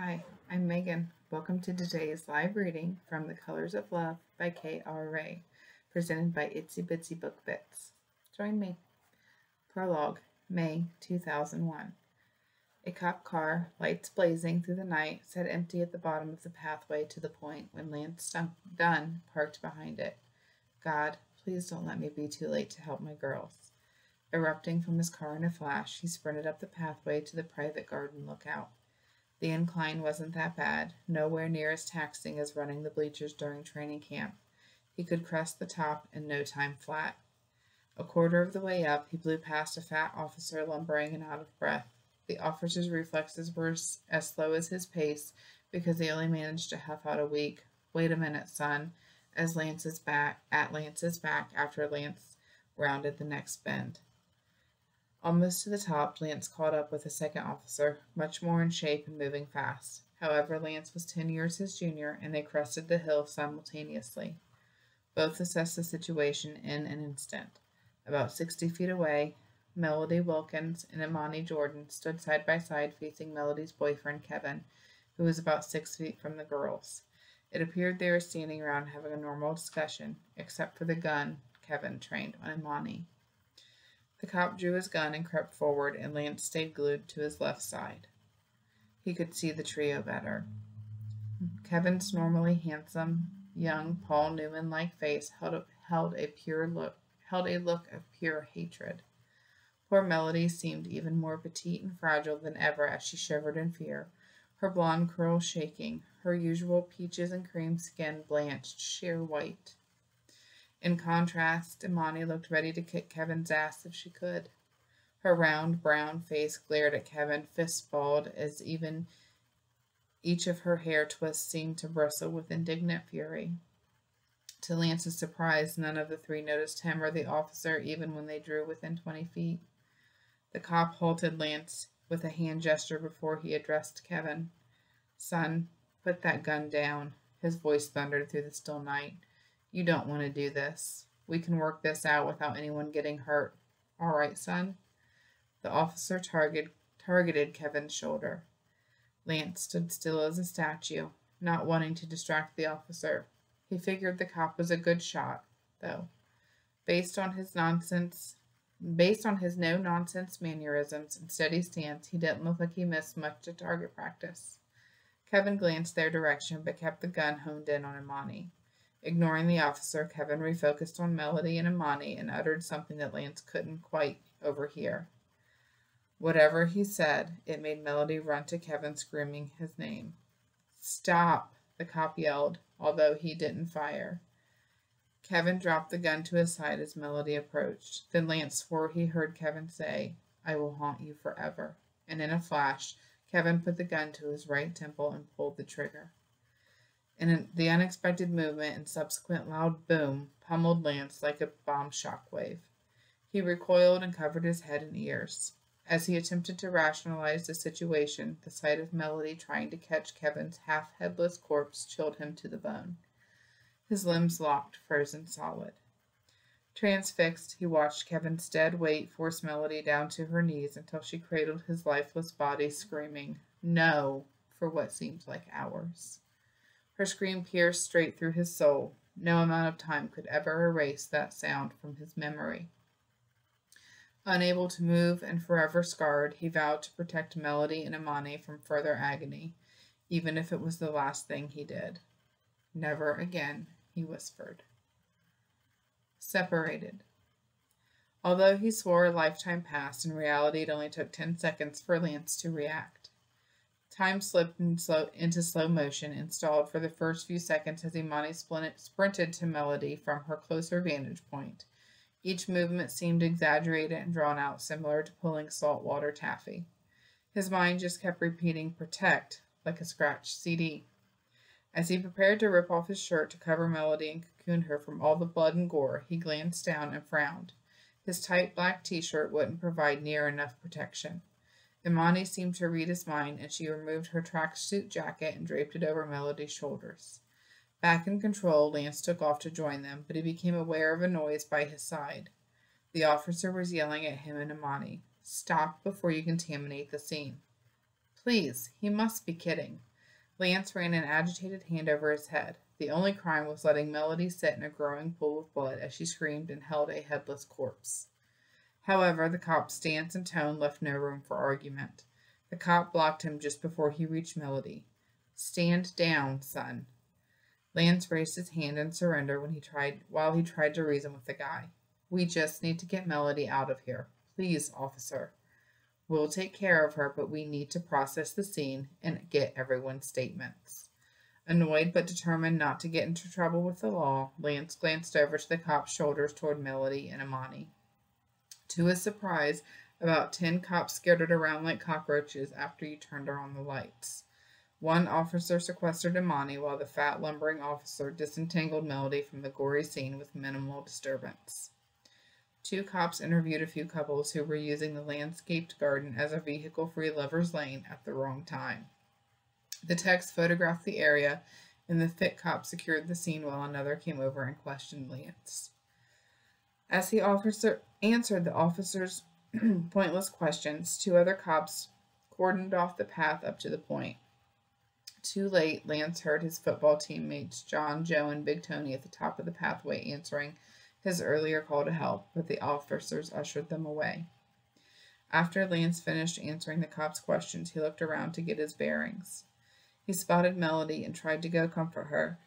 Hi, I'm Megan. Welcome to today's live reading from The Colors of Love by K.R. Raye, presented by Itsy Bitsy Book Bits. Join me. Prologue, May 2001. A cop car, lights blazing through the night, sat empty at the bottom of the pathway to the point when Lance Dunn parked behind it. God, please don't let me be too late to help my girls. Erupting from his car in a flash, he sprinted up the pathway to the private garden lookout. The incline wasn't that bad, nowhere near as taxing as running the bleachers during training camp. He could crest the top in no time flat. A quarter of the way up, he blew past a fat officer lumbering and out of breath. The officer's reflexes were as slow as his pace because he only managed to huff out a weak, wait a minute, son, as Lance's back at Lance's back after Lance rounded the next bend. Almost to the top, Lance caught up with a second officer, much more in shape and moving fast. However, Lance was ten years his junior, and they crested the hill simultaneously. Both assessed the situation in an instant. About sixty feet away, Melody Wilkins and Imani Jordan stood side by side facing Melody's boyfriend, Kevin, who was about six feet from the girls. It appeared they were standing around having a normal discussion, except for the gun Kevin trained on Imani. The cop drew his gun and crept forward, and Lance stayed glued to his left side. He could see the trio better. Kevin's normally handsome, young, Paul Newman-like face held a, held a pure look held a look of pure hatred. Poor Melody seemed even more petite and fragile than ever as she shivered in fear, her blonde curls shaking, her usual peaches and cream skin blanched sheer white. In contrast, Imani looked ready to kick Kevin's ass if she could. Her round brown face glared at Kevin, fists balled, as even each of her hair twists seemed to bristle with indignant fury. To Lance's surprise, none of the three noticed him or the officer even when they drew within twenty feet. The cop halted Lance with a hand gesture before he addressed Kevin. Son, put that gun down. His voice thundered through the still night. You don't want to do this. We can work this out without anyone getting hurt. All right, son? The officer target, targeted Kevin's shoulder. Lance stood still as a statue, not wanting to distract the officer. He figured the cop was a good shot, though. Based on his nonsense, based on his no-nonsense mannerisms and steady stance, he didn't look like he missed much to target practice. Kevin glanced their direction, but kept the gun honed in on Imani. Ignoring the officer, Kevin refocused on Melody and Imani and uttered something that Lance couldn't quite overhear. Whatever he said, it made Melody run to Kevin, screaming his name. Stop, the cop yelled, although he didn't fire. Kevin dropped the gun to his side as Melody approached. Then Lance swore he heard Kevin say, I will haunt you forever. And in a flash, Kevin put the gun to his right temple and pulled the trigger and the unexpected movement and subsequent loud boom pummeled Lance like a bomb shockwave. He recoiled and covered his head and ears. As he attempted to rationalize the situation, the sight of Melody trying to catch Kevin's half headless corpse chilled him to the bone. His limbs locked, frozen solid. Transfixed, he watched Kevin's dead weight force Melody down to her knees until she cradled his lifeless body, screaming, No, for what seemed like hours. Her scream pierced straight through his soul. No amount of time could ever erase that sound from his memory. Unable to move and forever scarred, he vowed to protect Melody and Imani from further agony, even if it was the last thing he did. Never again, he whispered. Separated. Although he swore a lifetime passed, in reality it only took ten seconds for Lance to react. Time slipped in slow, into slow motion and stalled for the first few seconds as Imani sprinted to Melody from her closer vantage point. Each movement seemed exaggerated and drawn out, similar to pulling saltwater taffy. His mind just kept repeating protect like a scratched CD. As he prepared to rip off his shirt to cover Melody and cocoon her from all the blood and gore, he glanced down and frowned. His tight black t shirt wouldn't provide near enough protection. Imani seemed to read his mind, and she removed her tracksuit jacket and draped it over Melody's shoulders. Back in control, Lance took off to join them, but he became aware of a noise by his side. The officer was yelling at him and Imani. Stop before you contaminate the scene. Please, he must be kidding. Lance ran an agitated hand over his head. The only crime was letting Melody sit in a growing pool of blood as she screamed and held a headless corpse. However, the cop's stance and tone left no room for argument. The cop blocked him just before he reached Melody. Stand down, son. Lance raised his hand in surrender when he tried while he tried to reason with the guy. We just need to get Melody out of here. Please, officer. We'll take care of her, but we need to process the scene and get everyone's statements. Annoyed but determined not to get into trouble with the law, Lance glanced over to the cop's shoulders toward Melody and Imani. To his surprise, about ten cops scattered around like cockroaches after you turned on the lights. One officer sequestered Imani while the fat, lumbering officer disentangled Melody from the gory scene with minimal disturbance. Two cops interviewed a few couples who were using the landscaped garden as a vehicle free lover's lane at the wrong time. The techs photographed the area, and the thick cop secured the scene while another came over and questioned Lance. As the officer answered the officer's pointless questions, two other cops cordoned off the path up to the point. Too late, Lance heard his football teammates, John, Joe, and Big Tony, at the top of the pathway answering his earlier call to help, but the officers ushered them away. After Lance finished answering the cop's questions, he looked around to get his bearings. He spotted Melody and tried to go comfort her,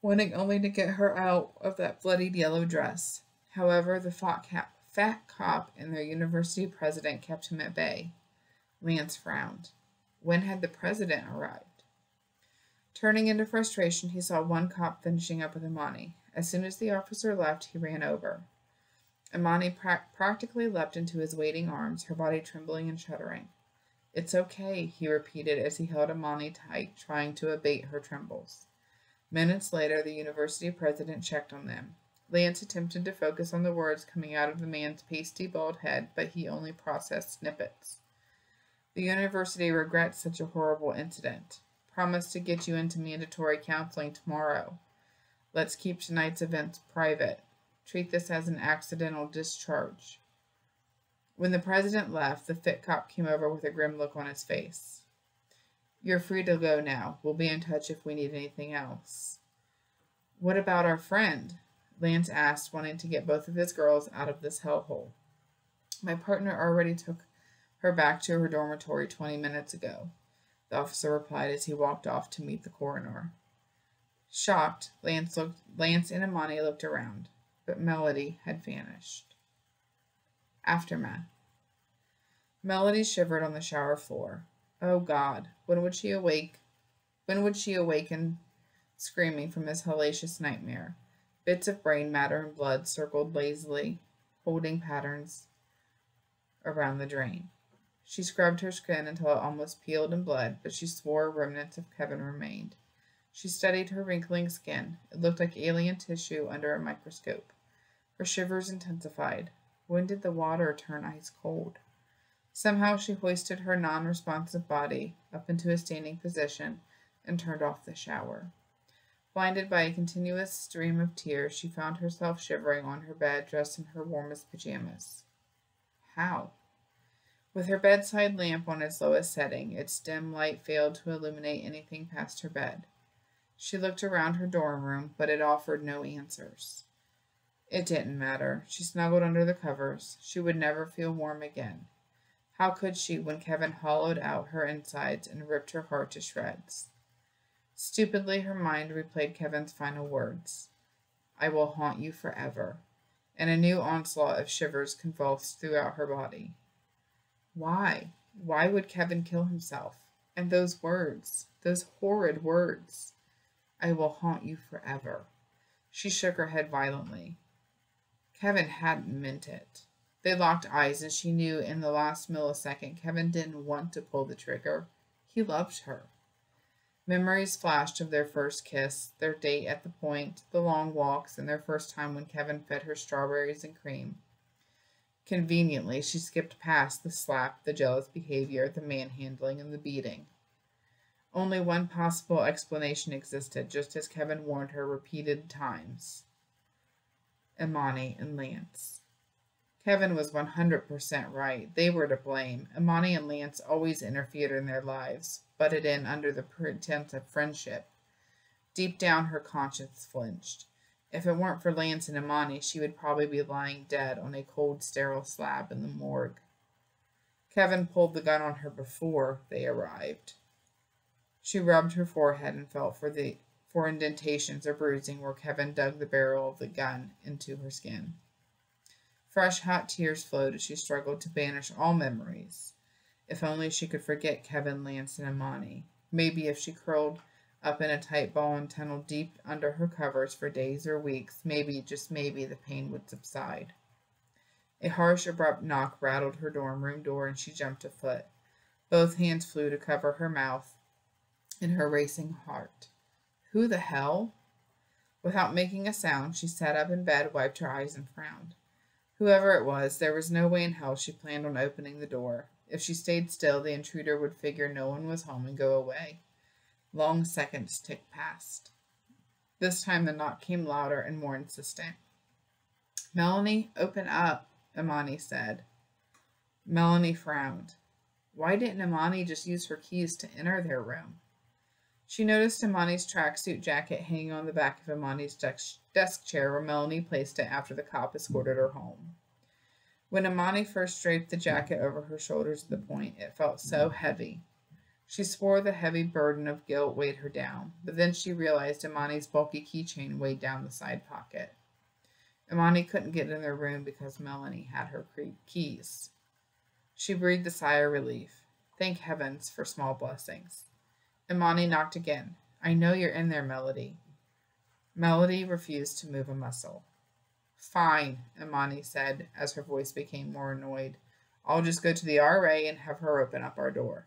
wanting only to get her out of that bloodied yellow dress. However, the fat, cap, fat cop and their university president kept him at bay. Lance frowned. When had the president arrived? Turning into frustration, he saw one cop finishing up with Imani. As soon as the officer left, he ran over. Imani pra- practically leapt into his waiting arms, her body trembling and shuddering. It's okay, he repeated as he held Imani tight, trying to abate her trembles. Minutes later, the university president checked on them. Lance attempted to focus on the words coming out of the man's pasty bald head, but he only processed snippets. The university regrets such a horrible incident. Promise to get you into mandatory counseling tomorrow. Let's keep tonight's events private. Treat this as an accidental discharge. When the president left, the fit cop came over with a grim look on his face. You're free to go now. We'll be in touch if we need anything else. What about our friend? Lance asked, wanting to get both of his girls out of this hellhole. My partner already took her back to her dormitory 20 minutes ago, the officer replied as he walked off to meet the coroner. Shocked, Lance, looked, Lance and Imani looked around, but Melody had vanished. Aftermath. Melody shivered on the shower floor. Oh God, when would she awake? When would she awaken screaming from this hellacious nightmare? Bits of brain matter and blood circled lazily, holding patterns around the drain. She scrubbed her skin until it almost peeled and bled, but she swore remnants of Kevin remained. She studied her wrinkling skin. It looked like alien tissue under a microscope. Her shivers intensified. When did the water turn ice cold? Somehow she hoisted her non responsive body up into a standing position and turned off the shower. Blinded by a continuous stream of tears, she found herself shivering on her bed, dressed in her warmest pajamas. How? With her bedside lamp on its lowest setting, its dim light failed to illuminate anything past her bed. She looked around her dorm room, but it offered no answers. It didn't matter. She snuggled under the covers. She would never feel warm again. How could she when Kevin hollowed out her insides and ripped her heart to shreds? Stupidly, her mind replayed Kevin's final words I will haunt you forever. And a new onslaught of shivers convulsed throughout her body. Why? Why would Kevin kill himself? And those words, those horrid words. I will haunt you forever. She shook her head violently. Kevin hadn't meant it. They locked eyes, and she knew in the last millisecond Kevin didn't want to pull the trigger. He loved her. Memories flashed of their first kiss, their date at the point, the long walks, and their first time when Kevin fed her strawberries and cream. Conveniently, she skipped past the slap, the jealous behavior, the manhandling, and the beating. Only one possible explanation existed, just as Kevin warned her repeated times Imani and Lance. Kevin was 100% right. They were to blame. Imani and Lance always interfered in their lives, butted in under the pretense of friendship. Deep down, her conscience flinched. If it weren't for Lance and Imani, she would probably be lying dead on a cold, sterile slab in the morgue. Kevin pulled the gun on her before they arrived. She rubbed her forehead and felt for the for indentations or bruising where Kevin dug the barrel of the gun into her skin. Fresh hot tears flowed as she struggled to banish all memories. If only she could forget Kevin, Lance, and Imani. Maybe if she curled up in a tight ball and tunneled deep under her covers for days or weeks, maybe, just maybe, the pain would subside. A harsh, abrupt knock rattled her dorm room door and she jumped a foot. Both hands flew to cover her mouth and her racing heart. Who the hell? Without making a sound, she sat up in bed, wiped her eyes, and frowned. Whoever it was, there was no way in hell she planned on opening the door. If she stayed still, the intruder would figure no one was home and go away. Long seconds ticked past. This time the knock came louder and more insistent. Melanie, open up, Imani said. Melanie frowned. Why didn't Imani just use her keys to enter their room? She noticed Imani's tracksuit jacket hanging on the back of Imani's desk chair where Melanie placed it after the cop escorted her home. When Imani first draped the jacket over her shoulders at the point, it felt so heavy. She swore the heavy burden of guilt weighed her down, but then she realized Imani's bulky keychain weighed down the side pocket. Imani couldn't get in their room because Melanie had her keys. She breathed a sigh of relief. Thank heavens for small blessings. Imani knocked again. I know you're in there, Melody. Melody refused to move a muscle. Fine, Imani said as her voice became more annoyed. I'll just go to the RA and have her open up our door.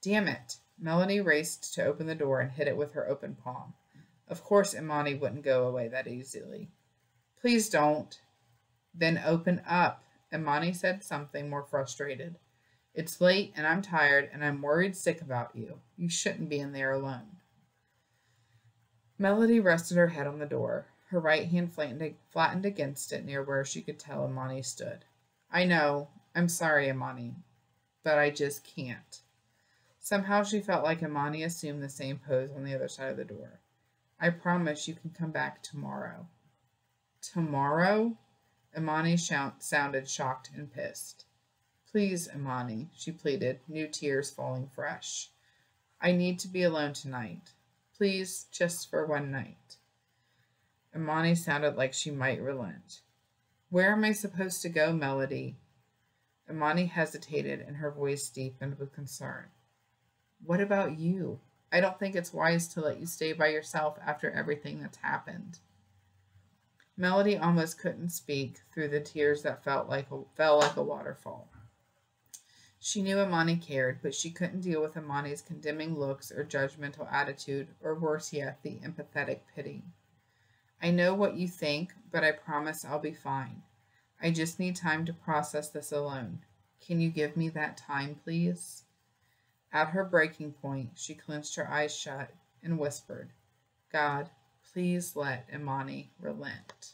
Damn it. Melanie raced to open the door and hit it with her open palm. Of course, Imani wouldn't go away that easily. Please don't. Then open up, Imani said something more frustrated. It's late and I'm tired and I'm worried sick about you. You shouldn't be in there alone. Melody rested her head on the door, her right hand flattened against it near where she could tell Imani stood. I know. I'm sorry, Imani, but I just can't. Somehow she felt like Imani assumed the same pose on the other side of the door. I promise you can come back tomorrow. Tomorrow? Imani sounded shocked and pissed. Please, Imani, she pleaded, new tears falling fresh. I need to be alone tonight. Please, just for one night. Imani sounded like she might relent. Where am I supposed to go, Melody? Imani hesitated and her voice deepened with concern. What about you? I don't think it's wise to let you stay by yourself after everything that's happened. Melody almost couldn't speak through the tears that felt like a, fell like a waterfall. She knew Imani cared, but she couldn't deal with Imani's condemning looks or judgmental attitude, or worse yet, the empathetic pity. I know what you think, but I promise I'll be fine. I just need time to process this alone. Can you give me that time, please? At her breaking point, she clenched her eyes shut and whispered, God, please let Imani relent.